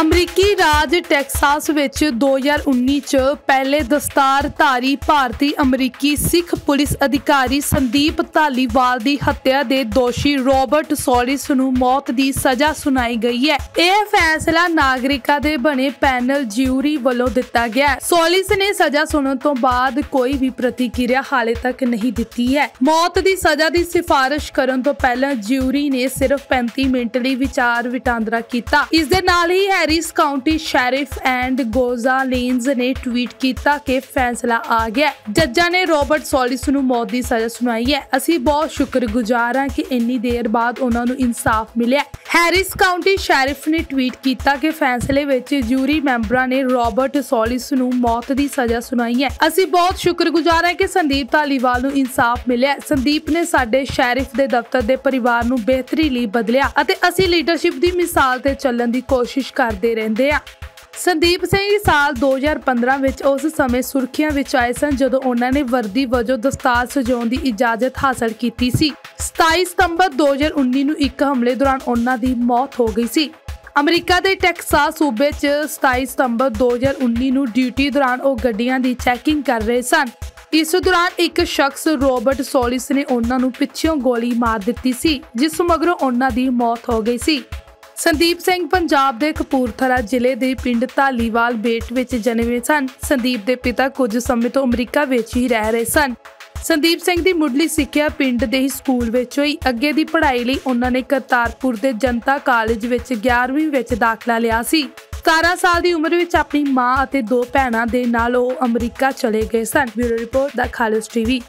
ਅਮਰੀਕੀ ਰਾਜ ਟੈਕਸਾਸ ਵਿੱਚ 2019 ਚ ਪਹਿਲੇ ਦਸਤਾਰਧਾਰੀ ਭਾਰਤੀ ਅਮਰੀਕੀ ਸਿੱਖ ਪੁਲਿਸ ਅਧਿਕਾਰੀ ਸੰਦੀਪ ਧਾਲੀਵਾਲ ਦੀ ਹੱਤਿਆ ਦੇ ਦੋਸ਼ੀ ਰੋਬਰਟ ਸੋਲਿਸ ਨੂੰ ਮੌਤ ਦੀ ਸਜ਼ਾ ਸੁਣਾਈ ਗਈ ਹੈ। ਇਹ ਫੈਸਲਾ ਨਾਗਰਿਕਾਂ ਦੇ ਬਣੇ ਪੈਨਲ ਜਿਊਰੀ ਵੱਲੋਂ ਦਿੱਤਾ ਗਿਆ ਸੋਲਿਸ ਨੇ ਸਜ਼ਾ ਸੁਣਨ ਤੋਂ ਬਾਅਦ ਕੋਈ ਵੀ ਪ੍ਰਤੀਕਿਰਿਆ ਹਾਲੇ ਤੱਕ ਨਹੀਂ ਦਿੱਤੀ ਹੈ। ਮੌਤ ਦੀ ਸਜ਼ਾ ਦੀ ਸਿਫਾਰਿਸ਼ ਕਰਨ ਤੋਂ ਪਹਿਲਾਂ ਜਿਊਰੀ ਨੇ ਸਿਰਫ 35 ਮਿੰਟ ਲਈ ਵਿਚਾਰ ਵਟਾਂਦਰਾ ਕੀਤਾ। ਇਸ ਦੇ ਨਾਲ ਹੀ ਹੈ Harris County sheriff Ed Gonzalez ਨੇ ਟਵੀਟ ਕੀਤਾ ਕਿ ਫੈਸਲਾ ਆ ਗਿਆ ਜੱਜਾਂ ਨੇ ਰੋਬਰਟ ਸੋਲਿਸ ਨੂੰ ਮੌਤ ਦੀ ਸਜ਼ਾ ਸੁਣਾਈ ਹੈ। ਅਸੀਂ ਬਹੁਤ ਸ਼ੁਕਰਗੁਜ਼ਾਰ ਹਾਂ ਕਿ ਇੰਨੀ ਦੇਰ ਬਾਅਦ ਉਹਨਾਂ ਨੂੰ ਇਨਸਾਫ ਮਿਲਿਆ ਹੈਰਿਸ ਕਾਉਂਟੀ ਸ਼ੈਰਿਫ ਨੇ ਟਵੀਟ ਕੀਤਾ ਕਿ ਫੈਸਲੇ ਵਿੱਚ ਜੂਰੀ ਮੈਂਬਰਾਂ ਨੇ ਰੋਬਰਟ ਸੋਲਿਸ ਨੂੰ ਮੌਤ ਦੀ ਸਜ਼ਾ ਸੁਣਾਈ ਹੈ। ਅਸੀਂ ਬਹੁਤ ਸ਼ੁਕਰਗੁਜ਼ਾਰ ਹਾਂ ਕਿ ਸੰਦੀਪ ਧਾਲੀਵਾਲ ਨੂੰ ਇਨਸਾਫ ਮਿਲਿਆ ਸੰਦੀਪ ਨੇ ਸਾਡੇ ਸ਼ੈਰਿਫ ਦੇ ਦਫ਼ਤਰ ਦੇ ਪਰਿਵਾਰ ਨੂੰ ਬਿਹਤਰੀ ਲਈ ਬਦਲਿਆ ਅਤੇ ਅਸੀਂ ਲੀਡਰਸ਼ਿਪ ਦੀ ਮਿਸਾਲ ਤੇ ਚੱਲਣ ਦੀ ਕੋਸ਼ਿਸ਼ ਕਰ ਕਰਦੇ ਰਹਿੰਦੇ ਹਾਂ ਸੰਦੀਪ ਸਿੰਘ ਸਾਲ 2015 ਵਿੱਚ ਉਸ ਸਮੇਂ ਸੁਰਖੀਆਂ ਵਿੱਚ ਆਏ ਸਨ, ਜਦੋਂ ਉਹਨਾਂ ਨੇ ਵਰਦੀ ਵਜੋਂ ਦਸਤਾਰ ਸਜਾਉਣ ਦੀ ਇਜਾਜ਼ਤ ਹਾਸਲ ਕੀਤੀ ਸੀ। 27 ਸਤੰਬਰ 2019 ਨੂੰ ਇੱਕ ਹਮਲੇ ਦੌਰਾਨ ਉਹਨਾਂ ਦੀ ਮੌਤ ਹੋ ਗਈ ਸੀ। ਅਮਰੀਕਾ ਦੇ ਟੈਕਸਾਸ ਸੂਬੇ 'ਚ 27 ਸਤੰਬਰ 2019 ਨੂੰ ਡਿਊਟੀ ਦੌਰਾਨ ਉਹ ਗੱਡੀਆਂ ਦੀ ਚੈਕਿੰਗ ਕਰ ਰਹੇ ਸਨ। ਇਸ ਦੌਰਾਨ ਇੱਕ ਸ਼ਖਸ ਰੋਬਰਟ ਸੋਲਿਸ ਨੇ ਉਹਨਾਂ ਨੂੰ ਪਿੱਛੋਂ ਗੋਲੀ ਮਾਰ ਦਿੱਤੀ ਸੀ, ਜਿਸ ਮਗਰੋਂ ਉਹਨਾਂ ਦੀ ਮੌਤ ਹੋ ਗਈ ਸੀ। ਸੰਦੀਪ ਸਿੰਘ ਪੰਜਾਬ ਦੇ ਕਪੂਰਥਲਾ ਜ਼ਿਲ੍ਹੇ ਦੇ ਪਿੰਡ ਧਾਲੀਵਾਲ ਬੇਟ ਵਿੱਚ ਜਨਮੇ ਸਨ। ਸੰਦੀਪ ਦੇ ਪਿਤਾ ਕੁਝ ਸਮੇਂ ਤੋਂ ਅਮਰੀਕਾ ਵਿੱਚ ਹੀ ਰਹਿ ਰਹੇ ਸਨ। ਸੰਦੀਪ ਸਿੰਘ ਦੀ ਮੁੱਢਲੀ ਸਿੱਖਿਆ ਪਿੰਡ ਦੇ ਹੀ ਸਕੂਲ ਵਿੱਚ ਹੋਈ। ਅੱਗੇ ਦੀ ਪੜ੍ਹਾਈ ਲਈ ਉਹਨਾਂ ਨੇ ਕਰਤਾਰਪੁਰ ਦੇ ਜਨਤਾ ਕਾਲਜ ਵਿੱਚ 11ਵੀਂ ਵਿੱਚ ਦਾਖਲਾ ਲਿਆ ਸੀ। 17 ਸਾਲ ਦੀ ਉਮਰ ਵਿੱਚ ਆਪਣੀ ਮਾਂ ਅਤੇ ਦੋ ਭੈਣਾਂ ਦੇ ਨਾਲ ਉਹ ਅਮਰੀਕਾ ਚਲੇ ਗਏ ਸਨ। ਬਿਊਰੋ ਰਿਪੋਰਟ ਦਾ ਖਾਲਿਸ ਟੀਵੀ।